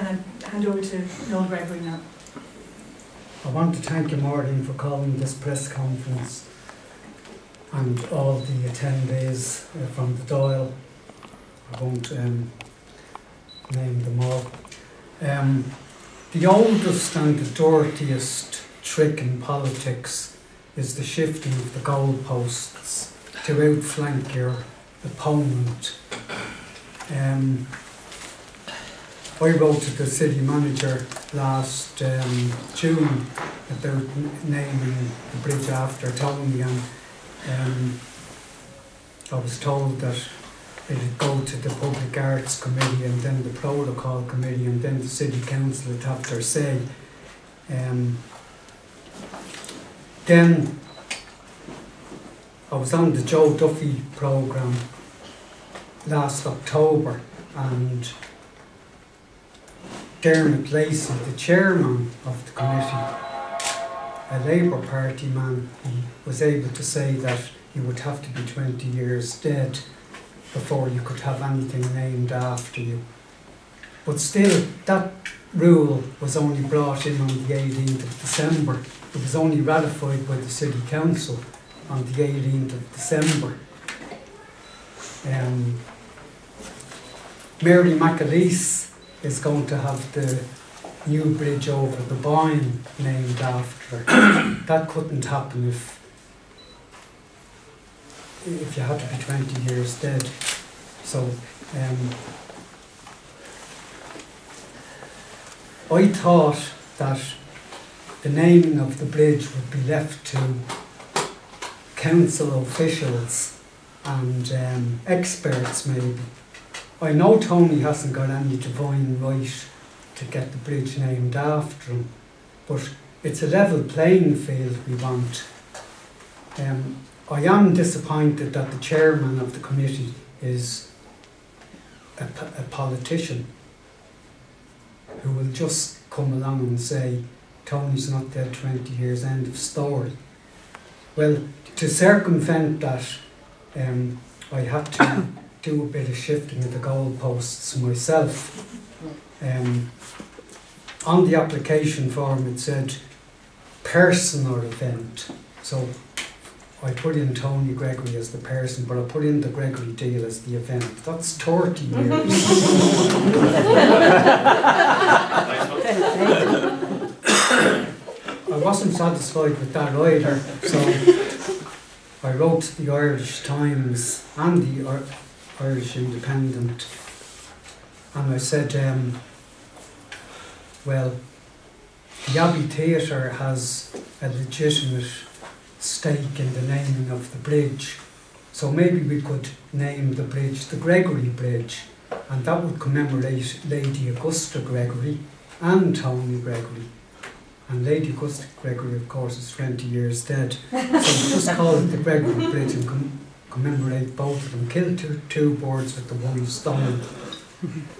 and I hand over to Noel Gregory now. I want to thank you, Martin, for calling this press conference and all the attendees uh, from the Dáil. I won't um, name them all. Um, the oldest and the dirtiest trick in politics is the shifting of the goalposts to outflank your opponent. Um, I wrote to the city manager last um, June about naming the bridge after Tony and um, I was told that it'd go to the Public Arts Committee and then the Protocol Committee and then the City Council would have their say. Um, then I was on the Joe Duffy programme last October and Dermot Lacey, the chairman of the committee, a Labour Party man, he was able to say that you would have to be 20 years dead before you could have anything named after you. But still, that rule was only brought in on the 18th of December. It was only ratified by the City Council on the 18th of December. Um, Mary McAleese is going to have the new bridge over the Boyne named after that couldn't happen if if you had to be 20 years dead. So um, I thought that the naming of the bridge would be left to council officials and um, experts maybe. I know Tony hasn't got any divine right to get the bridge named after him, but it's a level playing field we want. Um, I am disappointed that the chairman of the committee is a, a politician who will just come along and say, Tony's not dead 20 years, end of story. Well, to circumvent that, um, I had to do a bit of shifting of the goalposts myself. Um, on the application form, it said person or event. So I put in Tony Gregory as the person, but I put in the Gregory deal as the event. That's 30 years. I wasn't satisfied with that either, so I wrote the Irish Times and the Irish Independent, and I said, um, well, the Abbey Theatre has a legitimate stake in the naming of the bridge, so maybe we could name the bridge the Gregory Bridge, and that would commemorate Lady Augusta Gregory and Tony Gregory. And Lady Augusta Gregory, of course, is 20 years dead. So just call it the Gregory Bridge and com- commemorate both of them. Kill two, two birds with the one stone.